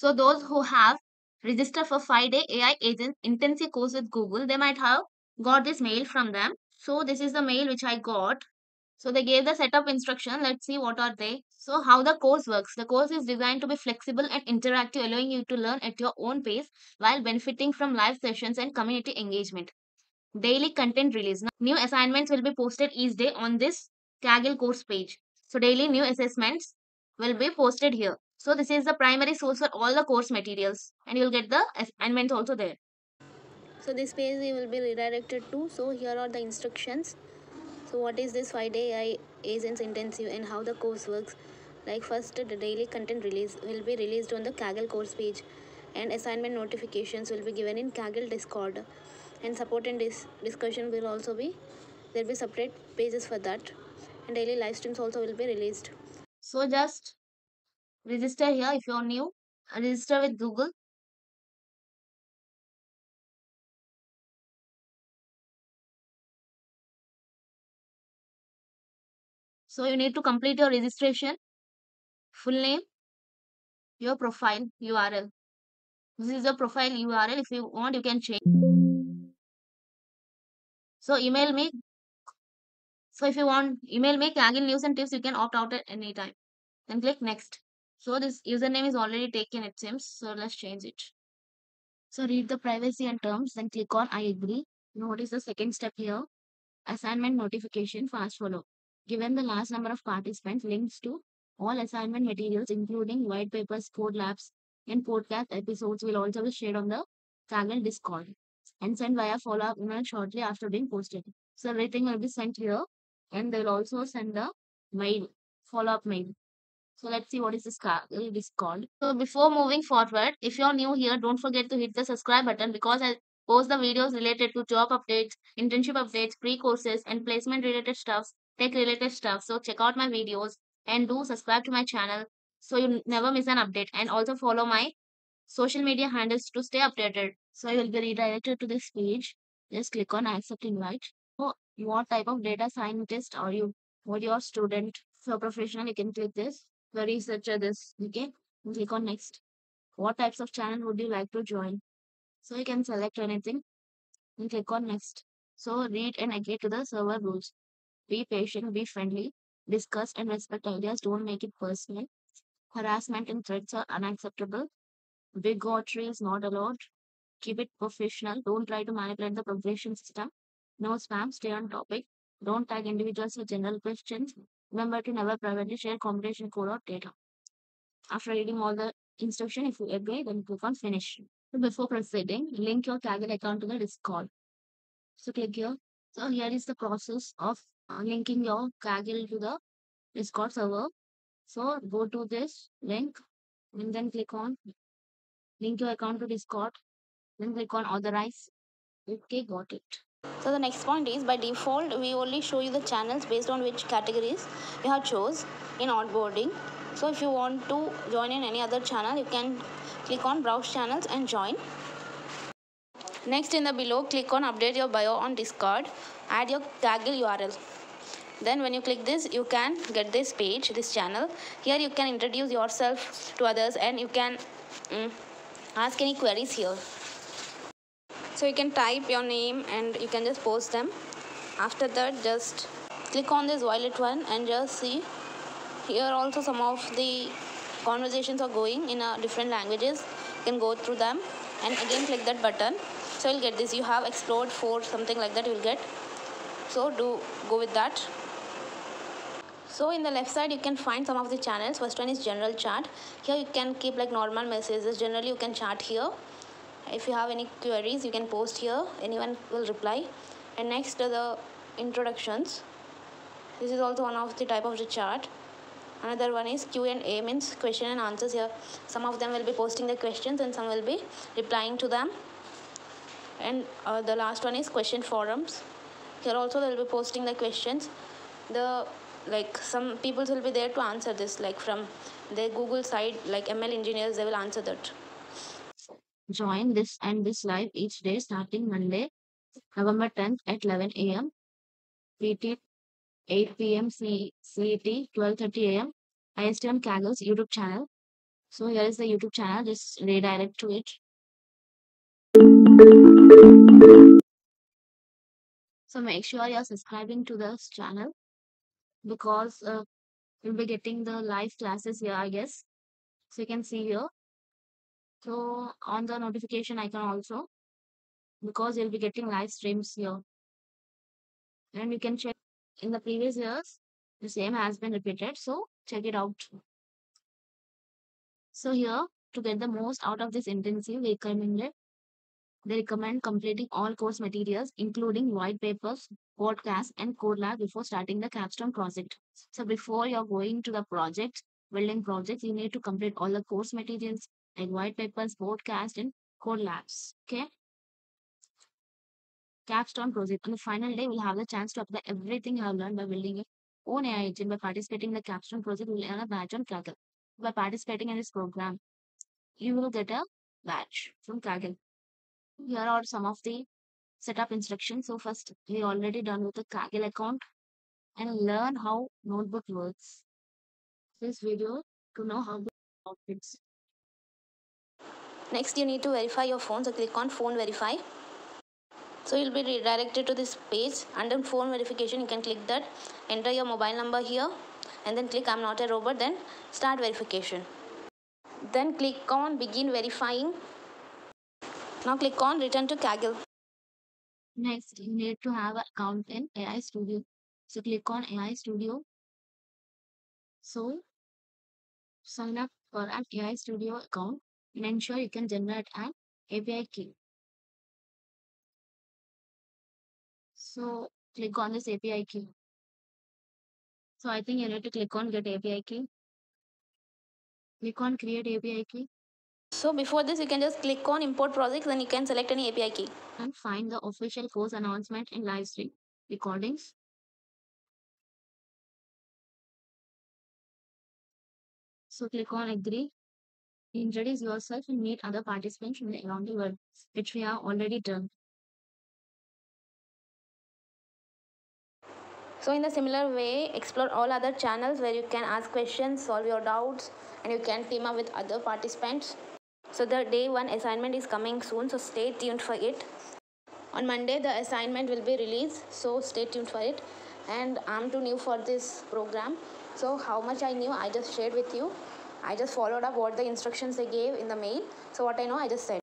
So those who have registered for five-day AI agent intensive course with Google, they might have got this mail from them. So this is the mail which I got. So they gave the setup instruction. Let's see what are they. So how the course works. The course is designed to be flexible and interactive, allowing you to learn at your own pace while benefiting from live sessions and community engagement. Daily content release. Now, new assignments will be posted each day on this Kaggle course page. So daily new assessments will be posted here. So this is the primary source for all the course materials and you'll get the assignments also there. So this page you will be redirected to. So here are the instructions. So what is this 5 day AI agents intensive and how the course works? Like first the daily content release will be released on the Kaggle course page and assignment notifications will be given in Kaggle discord. And support and dis discussion will also be there will be separate pages for that. And daily live streams also will be released. So just register here if you're new uh, register with google So you need to complete your registration, full name, your profile URL. This is the profile URL. If you want, you can change. So email me. So if you want, email me Kaggle news and tips. You can opt out at any time. Then click next. So this username is already taken, it seems. So let's change it. So read the privacy and terms, then click on I agree. Is the second step here? Assignment notification fast follow. Given the last number of participants, links to all assignment materials, including white papers, code labs, and podcast episodes will also be shared on the Kaggle Discord and sent via follow-up email shortly after being posted. So everything will be sent here and they'll also send the mail, follow-up mail. So let's see what is this Kaggle uh, Discord. So before moving forward, if you're new here, don't forget to hit the subscribe button because I post the videos related to job updates, internship updates, pre-courses, and placement related stuffs tech related stuff. So check out my videos and do subscribe to my channel so you never miss an update and also follow my social media handles to stay updated. So you will be redirected to this page. Just click on accept invite. So what type of data scientist are you? What your student? So professional, you can click this. The researcher this. Okay. Click on next. What types of channel would you like to join? So you can select anything and click on next. So read and agree to the server rules. Be patient, be friendly, discuss and respect ideas, don't make it personal. Harassment and threats are unacceptable. Bigotry is not allowed. Keep it professional. Don't try to manipulate the progression system. No spam, stay on topic. Don't tag individuals with general questions. Remember to never privately share combination code or data. After reading all the instruction, if you agree, then click on finish. So before proceeding, link your Kaggle account to the Discord. So click here. So here is the process of uh, linking your Kaggle to the Discord server. So go to this link and then click on link your account to Discord. Then click on authorize. Okay, got it. So the next point is by default we only show you the channels based on which categories you have chose in onboarding. So if you want to join in any other channel you can click on browse channels and join. Next in the below click on update your bio on Discord. Add your Kaggle URL then when you click this you can get this page this channel here you can introduce yourself to others and you can mm, ask any queries here so you can type your name and you can just post them. After that just click on this violet one and just see. Here also some of the conversations are going in uh, different languages. You can go through them and again click that button. So you'll get this. You have explored for something like that you'll get. So do go with that. So in the left side you can find some of the channels. First one is general chat. Here you can keep like normal messages. Generally you can chat here if you have any queries you can post here. Anyone will reply. And next are the introductions. This is also one of the type of the chart. Another one is q&a means question and answers here. Some of them will be posting the questions and some will be replying to them. And uh, the last one is question forums. Here also they will be posting the questions. The like some people will be there to answer this. Like from the google side like ml engineers they will answer that join this and this live each day starting monday november 10th at 11 a.m pt 8 p.m cet 12.30 a.m ist on kaggle's youtube channel So here is the YouTube channel. Just redirect to it. So make sure you're subscribing to this channel because uh, you'll be getting the live classes here, I guess. So you can see here. So on the notification icon also because you'll be getting live streams here. And you can check in the previous years, the same has been repeated. So check it out. So here to get the most out of this intensive, they recommended they recommend completing all course materials, including white papers, podcasts, and code lab before starting the capstone project. So before you're going to the project, building projects, you need to complete all the course materials like white papers, podcast, and code labs. Okay. Capstone project. On the final day, we'll have the chance to apply everything you have learned by building your own AI agent. By participating in the Capstone project, we'll earn a badge on Kaggle. By participating in this program, you will get a badge from Kaggle. Here are some of the setup instructions. So first, we already done with the Kaggle account and learn how notebook works. This video to know how the outfits. Next, you need to verify your phone. So click on phone verify. So you'll be redirected to this page. Under phone verification, you can click that. Enter your mobile number here and then click I'm not a robot. Then start verification. Then click on begin verifying. Now click on return to Kaggle. Next, you need to have an account in AI Studio. So click on AI Studio. So sign up for an AI Studio account and ensure you can generate an API key. So click on this API key. So I think you need to click on get API key. Click on create API key So before this, you can just click on import projects. Then you can select any API key. and find the official course announcement in live stream recordings. So click on agree. Introduce yourself and meet other participants from around the world, which we have already done. So in the similar way, explore all other channels where you can ask questions, solve your doubts, and you can team up with other participants. So the day one assignment is coming soon, so stay tuned for it. On Monday, the assignment will be released, so stay tuned for it. And I'm too new for this program, so how much I knew, I just shared with you. I just followed up what the instructions they gave in the mail. So what I know, I just said.